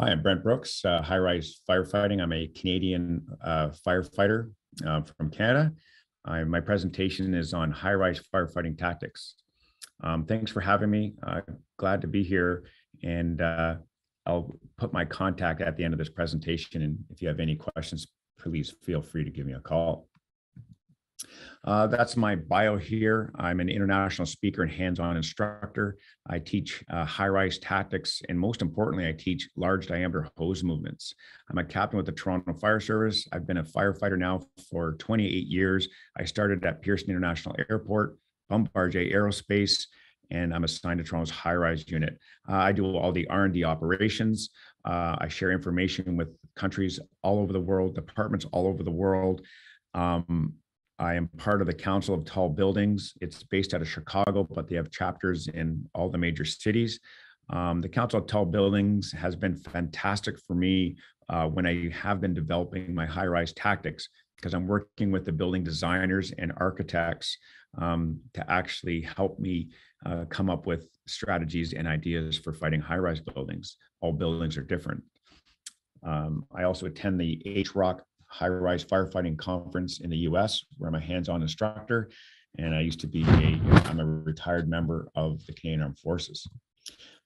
Hi, I'm Brent Brooks, uh, High Rise Firefighting. I'm a Canadian uh, firefighter uh, from Canada. I, my presentation is on high rise firefighting tactics. Um, thanks for having me. Uh, glad to be here. And uh, I'll put my contact at the end of this presentation. And if you have any questions, please feel free to give me a call. Uh, that's my bio here. I'm an international speaker and hands-on instructor. I teach uh, high-rise tactics, and most importantly, I teach large diameter hose movements. I'm a captain with the Toronto Fire Service. I've been a firefighter now for 28 years. I started at Pearson International Airport, Bombardier Aerospace, and I'm assigned to Toronto's high-rise unit. Uh, I do all the R&D operations. Uh, I share information with countries all over the world, departments all over the world. Um, I am part of the Council of Tall Buildings. It's based out of Chicago, but they have chapters in all the major cities. Um, the Council of Tall Buildings has been fantastic for me uh, when I have been developing my high rise tactics because I'm working with the building designers and architects um, to actually help me uh, come up with strategies and ideas for fighting high rise buildings. All buildings are different. Um, I also attend the HROC high rise firefighting conference in the US where I'm a hands-on instructor. And I used to be a, I'm a retired member of the Canadian Armed Forces.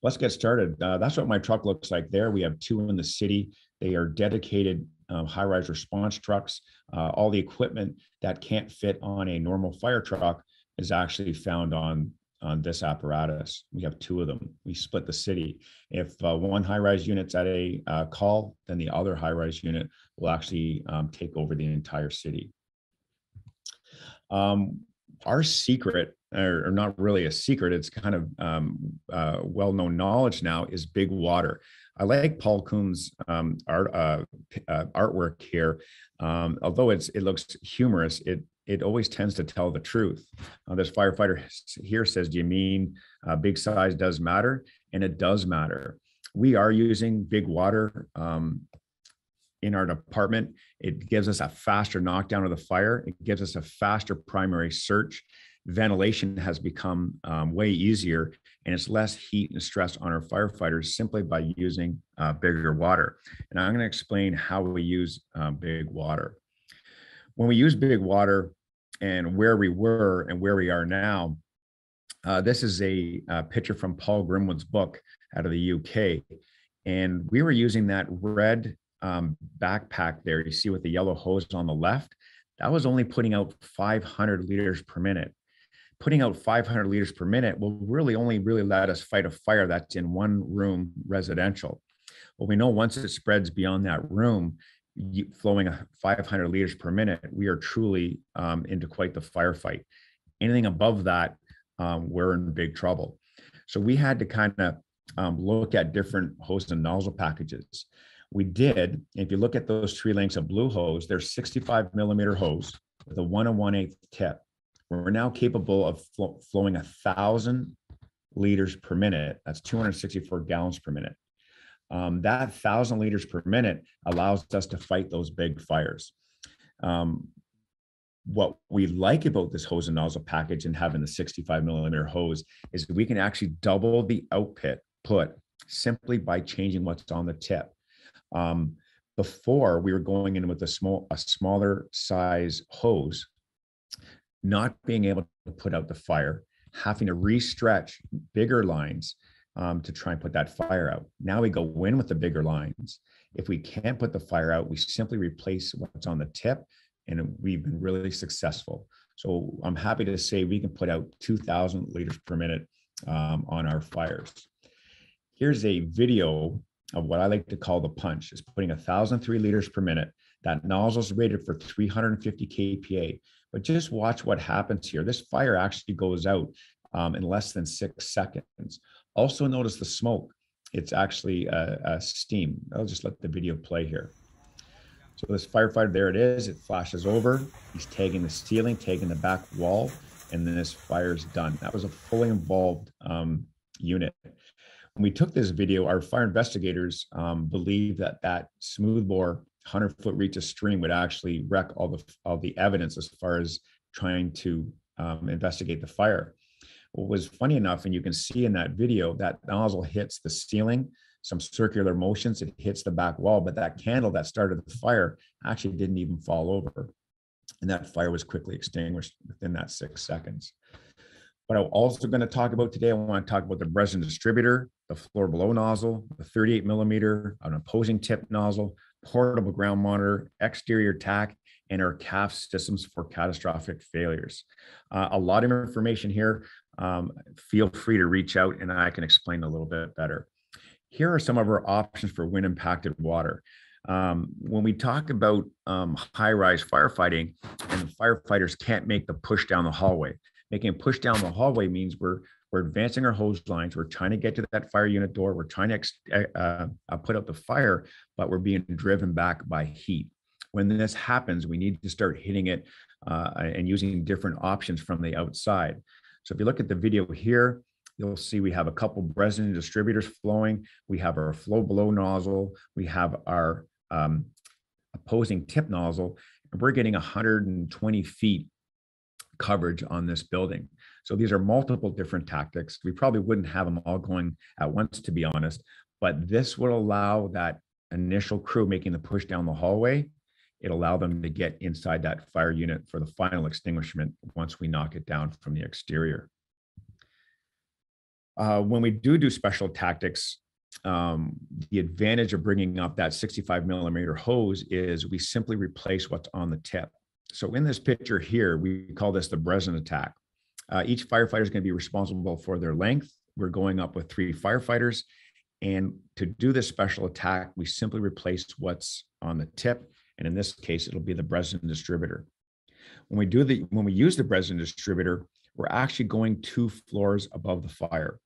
Let's get started. Uh, that's what my truck looks like there. We have two in the city. They are dedicated um, high-rise response trucks. Uh, all the equipment that can't fit on a normal fire truck is actually found on on this apparatus. We have two of them. We split the city. If uh, one high-rise unit's at a uh, call, then the other high-rise unit will actually um, take over the entire city. Um, our secret, or, or, not really a secret, it's kind of um, uh, well-known knowledge now, is big water. I like Paul Combs' um, art uh, uh, artwork here. Um, although it's it looks humorous, it it always tends to tell the truth. Uh, this firefighter here says, do you mean uh, big size does matter? And it does matter. We are using big water um, in our department. It gives us a faster knockdown of the fire. It gives us a faster primary search. Ventilation has become um, way easier and it's less heat and stress on our firefighters simply by using uh, bigger water. And I'm gonna explain how we use uh, big water when we use big water and where we were and where we are now, uh, this is a, a, picture from Paul Grimwood's book out of the UK. And we were using that red um, backpack there. You see with the yellow hose on the left, that was only putting out 500 liters per minute. Putting out 500 liters per minute will really only really let us fight a fire that's in one room residential. Well, we know once it spreads beyond that room, flowing 500 liters per minute, we are truly um, into quite the firefight. Anything above that, um, we're in big trouble. So we had to kind of um, look at different hose and nozzle packages. We did, if you look at those three lengths of blue hose, they're 65 millimeter hose with a one and one eighth tip. We're now capable of fl flowing a thousand liters per minute. That's 264 gallons per minute um, that thousand liters per minute allows us to fight those big fires. Um, what we like about this hose and nozzle package and having the 65 millimeter hose is we can actually double the output put simply by changing what's on the tip. Um, before we were going in with a small, a smaller size hose, not being able to put out the fire, having to restretch bigger lines um, to try and put that fire out. Now we go in with the bigger lines. If we can't put the fire out, we simply replace what's on the tip and we've been really successful. So I'm happy to say we can put out 2000 liters per minute um, on our fires. Here's a video of what I like to call the punch. It's putting 1,003 liters per minute. That nozzle is rated for 350 kPa. But just watch what happens here. This fire actually goes out um, in less than six seconds. Also notice the smoke. It's actually a, a steam. I'll just let the video play here. So this firefighter, there it is. It flashes over. He's tagging the ceiling, tagging the back wall, and then this fire is done. That was a fully involved um, unit. When we took this video, our fire investigators um, believed that that smoothbore 100 foot reach of stream would actually wreck all the all the evidence as far as trying to um, investigate the fire was funny enough, and you can see in that video, that nozzle hits the ceiling, some circular motions, it hits the back wall, but that candle that started the fire actually didn't even fall over. And that fire was quickly extinguished within that six seconds. What I'm also going to talk about today, I want to talk about the Bresnan distributor, the floor below nozzle, the 38 millimeter, an opposing tip nozzle, portable ground monitor, exterior tack, and our CAF systems for catastrophic failures. Uh, a lot of information here. Um, feel free to reach out and I can explain a little bit better. Here are some of our options for wind impacted water. Um, when we talk about um, high rise firefighting and firefighters can't make the push down the hallway, making a push down the hallway means we're we're advancing our hose lines. We're trying to get to that fire unit door. We're trying to uh, uh, put out the fire, but we're being driven back by heat. When this happens, we need to start hitting it uh, and using different options from the outside. So if you look at the video here, you'll see we have a couple Bresnan distributors flowing. We have our floor below nozzle. We have our um, opposing tip nozzle, and we're getting 120 feet coverage on this building. So these are multiple different tactics. We probably wouldn't have them all going at once, to be honest, but this would allow that initial crew making the push down the hallway. It allow them to get inside that fire unit for the final extinguishment once we knock it down from the exterior. Uh, when we do do special tactics, um, the advantage of bringing up that 65 millimeter hose is we simply replace what's on the tip. So in this picture here, we call this the Bresnan attack. Uh, each firefighter is going to be responsible for their length. We're going up with three firefighters. And to do this special attack, we simply replace what's on the tip. And in this case, it'll be the Bresnan distributor. When we do the when we use the Bresnan distributor, we're actually going two floors above the fire.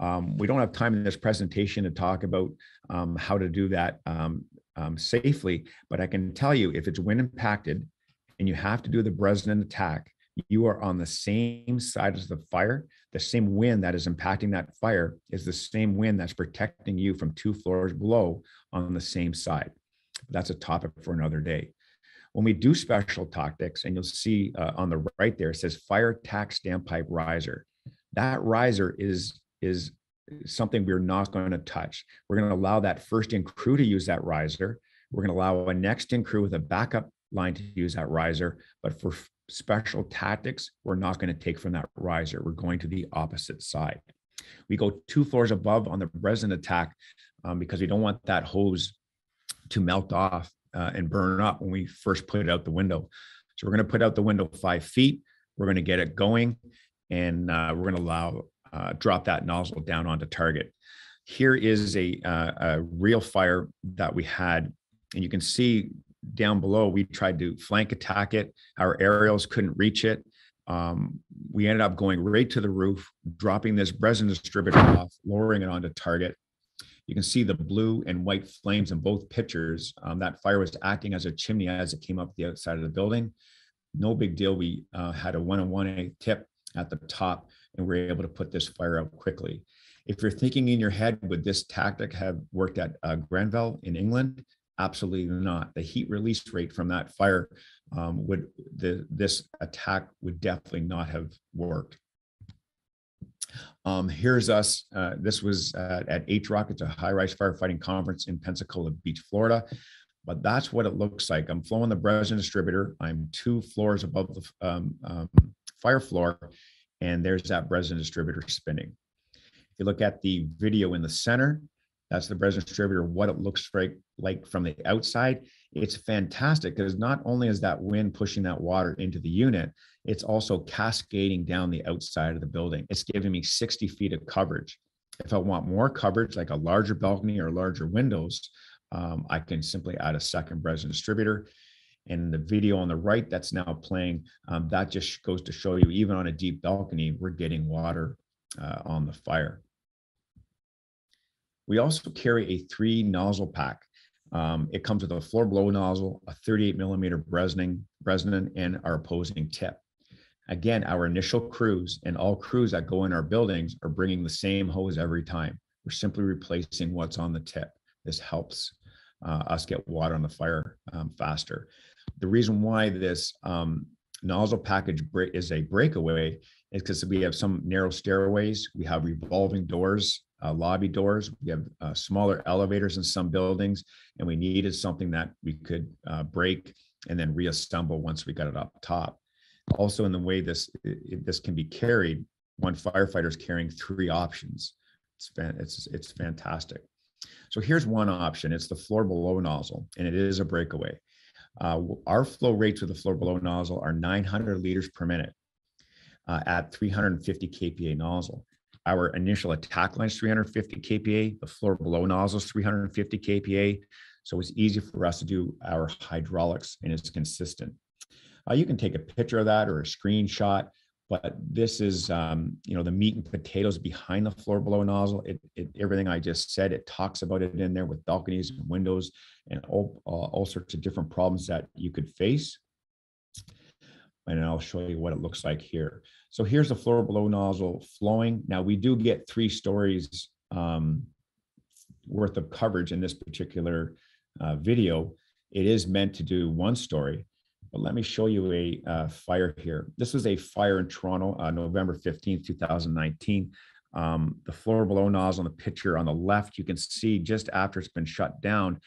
Um, we don't have time in this presentation to talk about um, how to do that um, um safely, but I can tell you if it's wind impacted and you have to do the Bresnan attack, you are on the same side as the fire. The same wind that is impacting that fire is the same wind that's protecting you from two floors below on the same side. That's a topic for another day. When we do special tactics, and you'll see uh, on the right there, it says fire tack standpipe riser. That riser is is something we're not going to touch. We're going to allow that first in crew to use that riser. We're going to allow a next in crew with a backup line to use that riser. But for special tactics, we're not going to take from that riser. We're going to the opposite side. We go two floors above on the Bresnan attack um, because we don't want that hose to melt off uh, and burn up when we first put it out the window. So we're going to put out the window five feet. We're going to get it going and uh, we're going to allow uh, drop that nozzle down onto target. Here is a, uh, a real fire that we had, and you can see down below, we tried to flank attack it. Our aerials couldn't reach it. Um, we ended up going right to the roof, dropping this Bresnan distributor off, lowering it onto target. You can see the blue and white flames in both pictures. Um, that fire was acting as a chimney as it came up the outside of the building. No big deal. We uh, had a one on one tip at the top and we are able to put this fire out quickly. If you're thinking in your head, would this tactic have worked at uh, in England? Absolutely not. The heat release rate from that fire um, would the this attack would definitely not have worked. Um, here's us. Uh, this was uh, at HROC. It's a high-rise firefighting conference in Pensacola Beach, Florida. But that's what it looks like. I'm flowing the Bresnan distributor. I'm two floors above the um, um, fire floor, and there's that Bresnan distributor spinning. If you look at the video in the center, that's the Bresnan distributor, what it looks like, like from the outside. It's fantastic because not only is that wind pushing that water into the unit, it's also cascading down the outside of the building. It's giving me 60 feet of coverage. If I want more coverage, like a larger balcony or larger windows, um, I can simply add a second Bresnan distributor. And the video on the right that's now playing, um, that just goes to show you, even on a deep balcony, we're getting water uh, on the fire. We also carry a three nozzle pack. Um, it comes with a floor below nozzle, a 38 millimeter Bresnan, Bresnan, and our opposing tip. Again, our initial crews and all crews that go in our buildings are bringing the same hose every time. We're simply replacing what's on the tip. This helps uh, us get water on the fire um, faster. The reason why this um, Nozzle package is a breakaway is because we have some narrow stairways, we have revolving doors, uh, lobby doors, we have uh, smaller elevators in some buildings, and we needed something that we could uh, break and then reassemble once we got it up top. Also, in the way this it- this can be carried, one firefighter is carrying three options. It's fan, it's it's fantastic. So here's one option. It's the floor below nozzle, and it is a breakaway. Uh, our flow rates with the floor below nozzle are 900 liters per minute uh, at 350 kPa nozzle. Our initial attack line is 350 kPa. The floor below nozzle is 350 kPa. So it's easy for us to do our hydraulics and it's consistent. Uh, you can take a picture of that or a screenshot, but this is, um, you know, the meat and potatoes behind the floor below nozzle. It, it, everything I just said, it talks about it in there with balconies and windows and all, uh, all sorts of different problems that you could face. And I'll show you what it looks like here. So here's the floor below nozzle flowing. Now we do get three stories um, worth of coverage in this particular uh, video. It is meant to do one story, but let me show you a uh, fire here. This was a fire in Toronto, uh, November 15th, 2019. Um, the floor below nozzle in the picture on the left, you can see just after it's been shut down,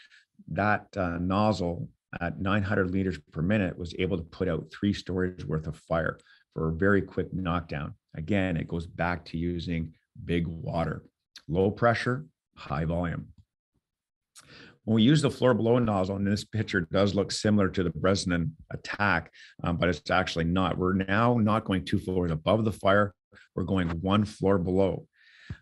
that uh, nozzle at 900 liters per minute was able to put out three stories worth of fire for a very quick knockdown. Again, it goes back to using big water, low pressure, high volume. When we use the floor below nozzle, and this picture does look similar to the Bresnan attack, um, but it's actually not. We're now not going two floors above the fire. We're going one floor below.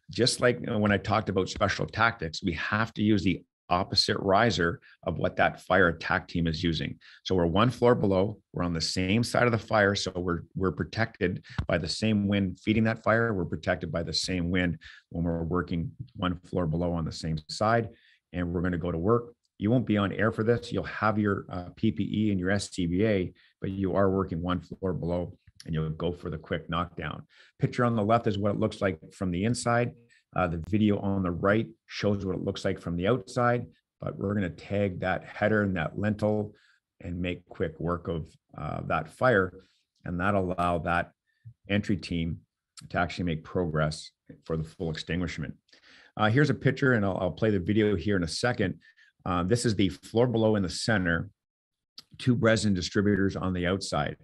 Just like when I talked about special tactics, we have to use the opposite riser of what that fire attack team is using. So we're one floor below, we're on the same side of the fire. So we're, we're protected by the same wind feeding that fire. We're protected by the same wind when we're working one floor below on the same side. And we're gonna go to work. You won't be on air for this. You'll have your uh, PPE and your SCBA, but you are working one floor below and you'll go for the quick knockdown. Picture on the left is what it looks like from the inside. Uh, the video on the right shows what it looks like from the outside, but we're going to tag that header and that lintel and make quick work of uh, that fire. And that'll allow that entry team to actually make progress for the full extinguishment. Uh, here's a picture, and I'll, I'll, play the video here in a second. Uh, this is the floor below in the center, two Bresnan distributors on the outside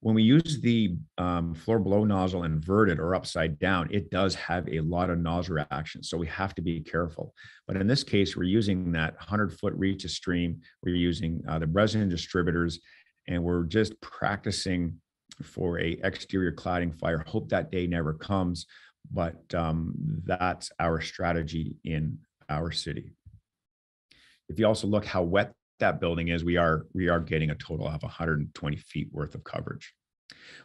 when we use the um, floor below nozzle inverted or upside down, it does have a lot of nozzle reaction. So we have to be careful. But in this case, we're using that 100 foot reach of stream. We're using uh, the Bresnan distributors, and we're just practicing for a exterior cladding fire. Hope that day never comes, but um, that's our strategy in our city. If you also look how wet that building is, we are we are getting a total of 120 feet worth of coverage.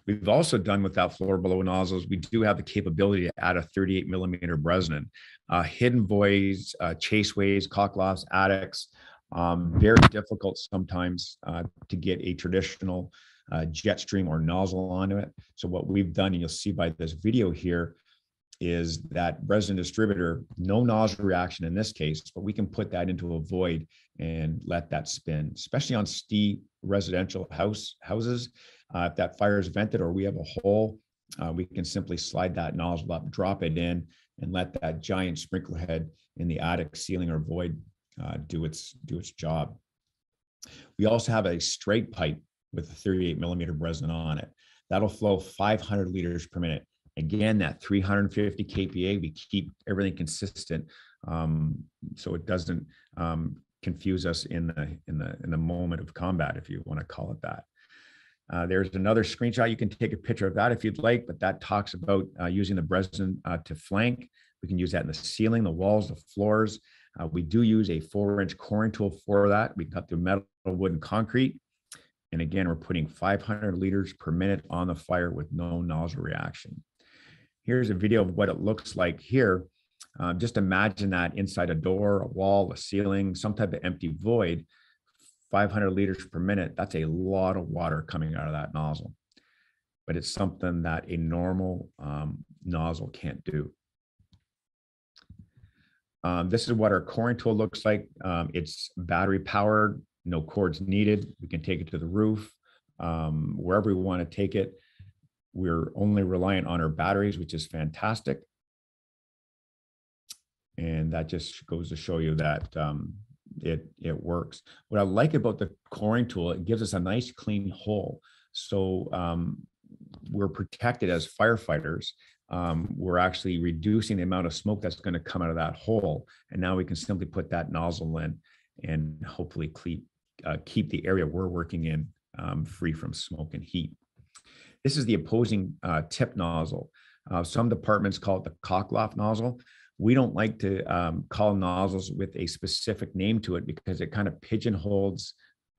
We've also done without floor below nozzles. We do have the capability to add a 38 millimeter Bresnan, uh, hidden voids, uh, chaseways, cocklofts, attics. Um, very difficult sometimes uh, to get a traditional uh, jet stream or nozzle onto it. So what we've done, and you'll see by this video here, is that Bresnan distributor, no nozzle reaction in this case, but we can put that into a void and let that spin, especially on steep residential house houses. Uh, if that fire is vented or we have a hole, uh, we can simply slide that nozzle up, drop it in, and let that giant sprinkler head in the attic ceiling or void uh, do its do its job. We also have a straight pipe with a 38 millimeter Bresnan on it. That'll flow 500 liters per minute. Again, that 350 kPa, we keep everything consistent um, so it doesn't um, confuse us in the in the in the moment of combat, if you want to call it that. Uh, there's another screenshot. You can take a picture of that if you'd like, but that talks about uh, using the Bresnan uh, to flank. We can use that in the ceiling, the walls, the floors. Uh, we do use a four inch coring tool for that. We cut through metal, wood, and concrete. And again, we're putting 500 liters per minute on the fire with no nozzle reaction. Here's a video of what it looks like here. Um, just imagine that inside a door, a wall, a ceiling, some type of empty void, 500 liters per minute. That's a lot of water coming out of that nozzle. But it's something that a normal um, nozzle can't do. Um, this is what our coring tool looks like. Um, it's battery powered, no cords needed. We can take it to the roof. um, wherever we want to take it. We're only reliant on our batteries, which is fantastic. And that just goes to show you that um, it it works. What I like about the coring tool, it gives us a nice clean hole. So um, we're protected as firefighters. Um, we're actually reducing the amount of smoke that's going to come out of that hole. And now we can simply put that nozzle in and hopefully keep, uh, keep the area we're working in um, free from smoke and heat. This is the opposing uh, tip nozzle. Uh, some departments call it the cockloft nozzle. We don't like to um, call nozzles with a specific name to it because it kind of pigeonholes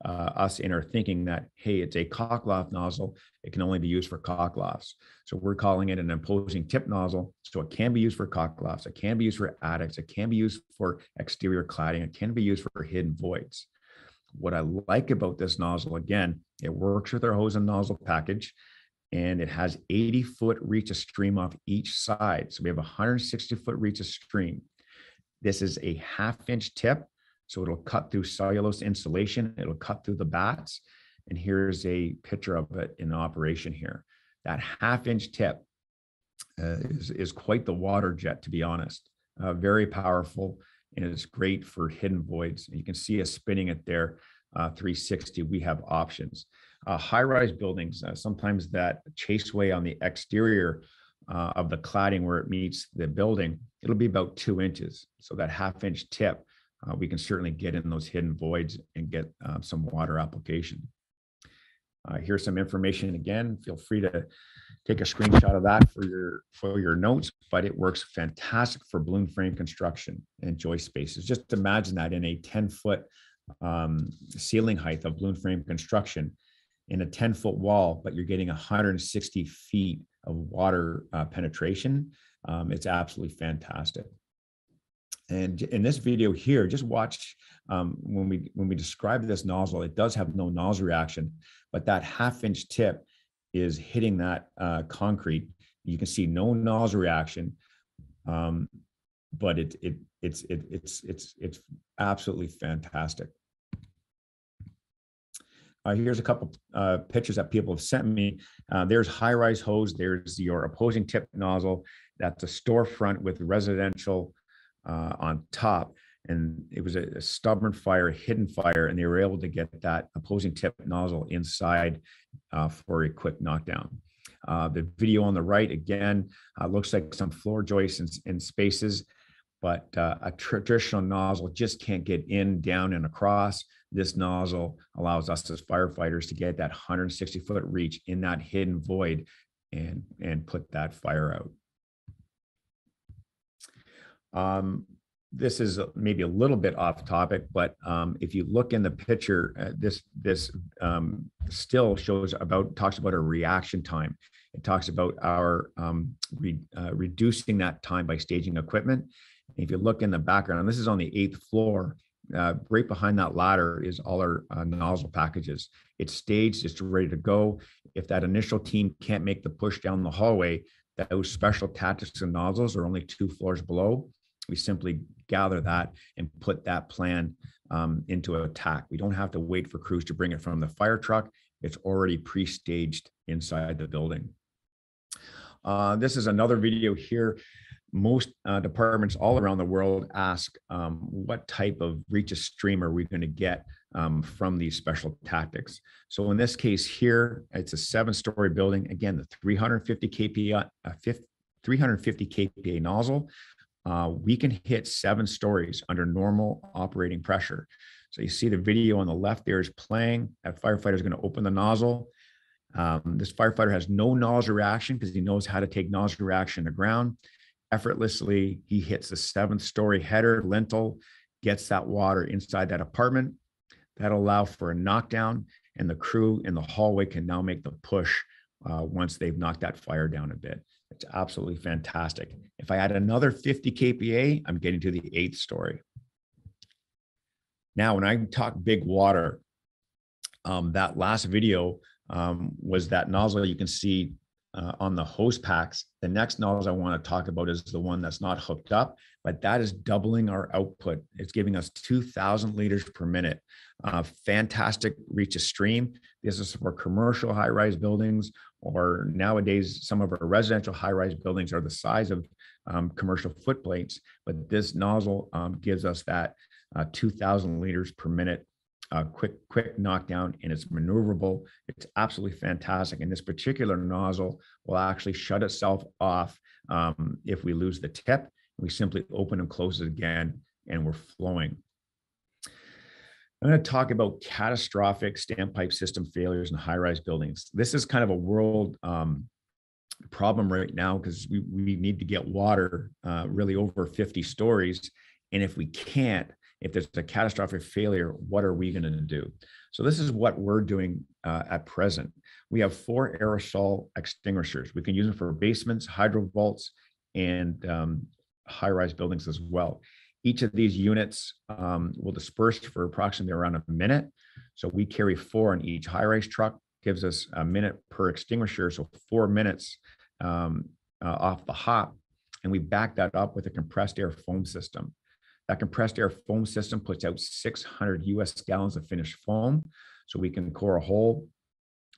uh, us in our thinking that, hey, it's a cockloft nozzle. It can only be used for cocklofts. So we're calling it an opposing tip nozzle. So it can be used for cocklofts. It can be used for attics. It can be used for exterior cladding. It can be used for hidden voids. What I like about this nozzle, again, it works with our hose and nozzle package and it has 80 foot reach of stream off each side. So we have 160 foot reach of stream. This is a half inch tip. So it'll cut through cellulose insulation. It'll cut through the bats. And here's a picture of it in operation here. That half inch tip uh, is, is quite the water jet, to be honest. Uh, very powerful and it's great for hidden voids. You can see us spinning it there, uh, 360. We have options. Uh, high-rise buildings, uh, sometimes that chaseway on the exterior uh, of the cladding where it meets the building, it'll be about two inches. So that half inch tip, uh, we can certainly get in those hidden voids and get uh, some water application. Here's some information again. Feel free to take a screenshot of that for your for your notes, but it works fantastic for balloon frame construction and joist spaces. Just imagine that in a 10 foot um, ceiling height of balloon frame construction in a 10 foot wall, but you're getting 160 feet of water uh, penetration. Um, it's absolutely fantastic. And in this video here, just watch um, when we when we describe this nozzle, it does have no nozzle reaction, but that half inch tip is hitting that uh, concrete. You can see no nozzle reaction, um, but it it it's it, it's it's it's absolutely fantastic. Uh, here's a couple uh, pictures that people have sent me. Uh, there's high-rise hose. There's your opposing tip nozzle. That's a storefront with residential uh, on top. And it was a, a, stubborn fire, a hidden fire, and they were able to get that opposing tip nozzle inside uh, for a quick knockdown. Uh, the video on the right, again, uh, looks like some floor joists and, and spaces, but uh, a traditional nozzle just can't get in, down, and across. This nozzle allows us as firefighters to get that 160 foot reach in that hidden void and, and put that fire out. Um, this is maybe a little bit off topic, but um, if you look in the picture, uh, this this um, still shows about talks about our reaction time. It talks about our um, re, uh, reducing that time by staging equipment. And if you look in the background, this is on the eighth floor. Uh, right behind that ladder is all our uh, nozzle packages. It's staged, it's ready to go. If that initial team can't make the push down the hallway, those special tactics and nozzles are only two floors below we simply gather that and put that plan um, into attack. We don't have to wait for crews to bring it from the fire truck. It's already pre-staged inside the building. Uh, this is another video here. Most uh, departments all around the world ask um, what type of reach of stream are we going to get um, from these special tactics. So in this case here, it's a seven-story building. Again, the 350 kPa, uh, 350 kPa nozzle uh, we can hit seven stories under normal operating pressure. So you see the video on the left there is playing. That firefighter is going to open the nozzle. Um, this firefighter has no nozzle reaction because he knows how to take nozzle reaction to ground. Effortlessly, he hits the seventh story header lintel, gets that water inside that apartment. That'll allow for a knockdown, and the crew in the hallway can now make the push uh, once they've knocked that fire down a bit. It's absolutely fantastic. If I add another 50 kPa, I'm getting to the eighth story. Now, when I talk big water, um, that last video um, was that nozzle you can see uh, on the hose packs. The next nozzle I want to talk about is the one that's not hooked up, but that is doubling our output. It's giving us 2,000 liters per minute. Uh, fantastic reach of stream. This is for commercial high-rise buildings, or nowadays some of our residential high-rise buildings are the size of um, commercial footplates. But this nozzle um, gives us that uh, 2,000 liters per minute uh, quick, quick knockdown and it's maneuverable. It's absolutely fantastic. And this particular nozzle will actually shut itself off um, if we lose the tip. We simply open and close it again and we're flowing. I'm going to talk about catastrophic standpipe system failures in high-rise buildings. This is kind of a world um, problem right now because we, we need to get water uh, really over 50 stories. And if we can't, if there's a catastrophic failure, what are we going to do? So this is what we're doing uh, at present. We have four aerosol extinguishers. We can use them for basements, hydro vaults, and um, high-rise buildings as well. Each of these units um, will disperse for approximately around a minute. So we carry four in each high-rise truck, gives us a minute per extinguisher, so four minutes um, uh, off the hop. And we back that up with a compressed air foam system. That compressed air foam system puts out 600 US gallons of finished foam. So we can core a hole,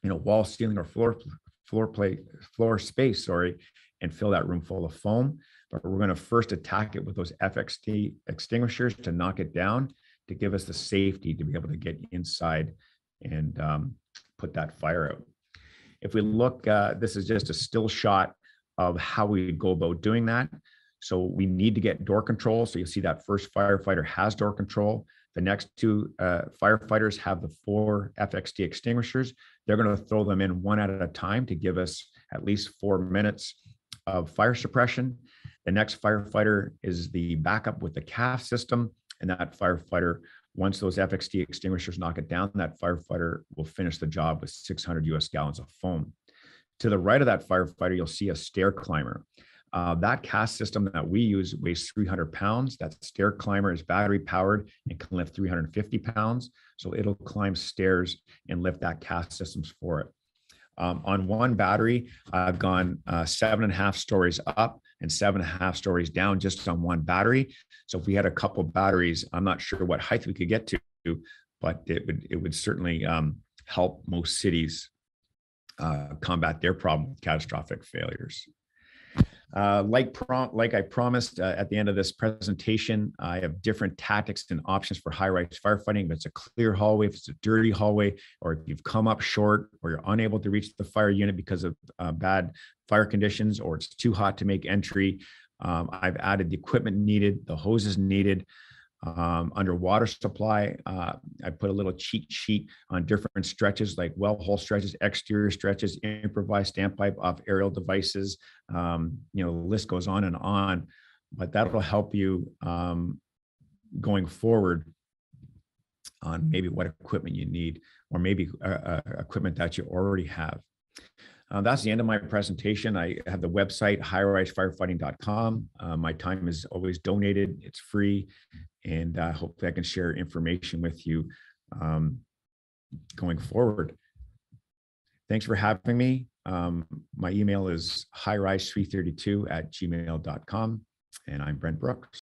in a wall, ceiling, or floor floor plate, floor space, sorry, and fill that room full of foam. But we're going to first attack it with those FXT extinguishers to knock it down to give us the safety to be able to get inside and um, put that fire out. If we look, uh, this is just a still shot of how we go about doing that. So we need to get door control. So you'll see that first firefighter has door control. The next two uh, firefighters have the four FXT extinguishers. They're going to throw them in one at a time to give us at least four minutes of fire suppression. The next firefighter is the backup with the CAF system. And that firefighter, once those FXT extinguishers knock it down, that firefighter will finish the job with 600 US gallons of foam. To the right of that firefighter, you'll see a stair climber. Uh, that CAF system that we use weighs 300 pounds. That stair climber is battery powered and can lift 350 pounds. So it'll climb stairs and lift that CAF systems for it. Um, on one battery, I've gone uh, seven and a half stories up and seven and a half stories down just on one battery. So if we had a couple batteries, I'm not sure what height we could get to, but it would it would certainly um, help most cities uh, combat their problem with catastrophic failures. Uh, like prom like I promised uh, at the end of this presentation, I have different tactics and options for high-rise firefighting. If it's a clear hallway, if it's a dirty hallway, or if you've come up short or you're unable to reach the fire unit because of uh, bad fire conditions or it's too hot to make entry, um, I've added the equipment needed, the hoses needed, um, under water supply, uh, I put a little cheat sheet on different stretches like well hole stretches, exterior stretches, improvised standpipe off aerial devices. Um, you know, the list goes on and on, but that'll help you um, going forward on maybe what equipment you need or maybe uh, uh, equipment that you already have. Uh, that's the end of my presentation. I have the website highrisefirefighting.com. Uh, my time is always donated. It's free and uh, hopefully I can share information with you um, going forward. Thanks for having me. Um, my email is highrise332 at gmail.com and I'm Brent Brooks.